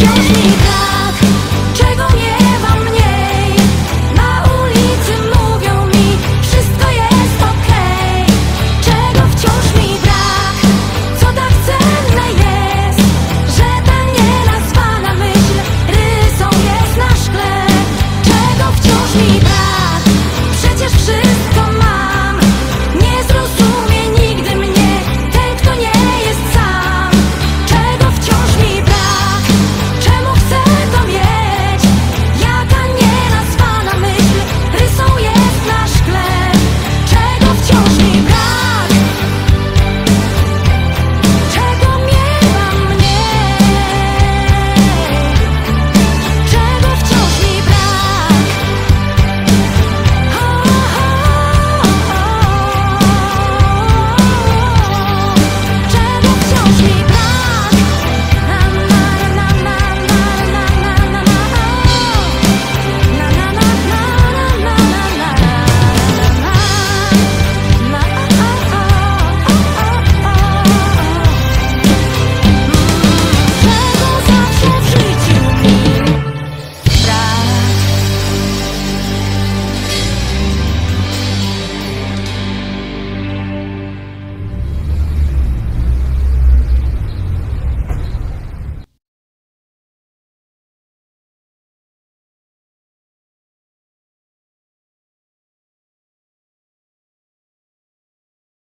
就是一个